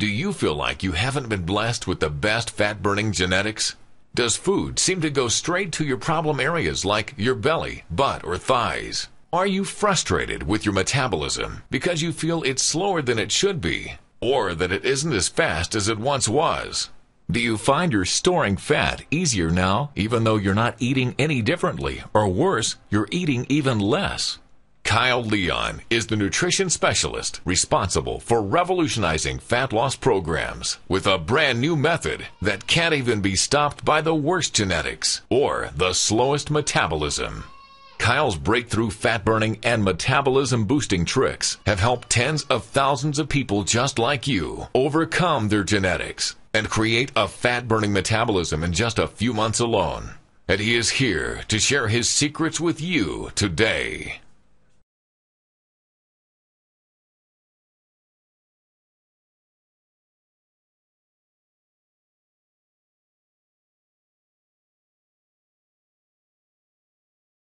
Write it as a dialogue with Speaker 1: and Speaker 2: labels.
Speaker 1: Do you feel like you haven't been blessed with the best fat burning genetics? Does food seem to go straight to your problem areas like your belly, butt, or thighs? Are you frustrated with your metabolism because you feel it's slower than it should be, or that it isn't as fast as it once was? Do you find you're storing fat easier now, even though you're not eating any differently, or worse, you're eating even less? Kyle Leon is the nutrition specialist responsible for revolutionizing fat loss programs with a brand new method that can't even be stopped by the worst genetics or the slowest metabolism. Kyle's breakthrough fat burning and metabolism boosting tricks have helped tens of thousands of people just like you overcome their genetics and create a fat burning metabolism in just a few months alone. And he is here to share his secrets with you today.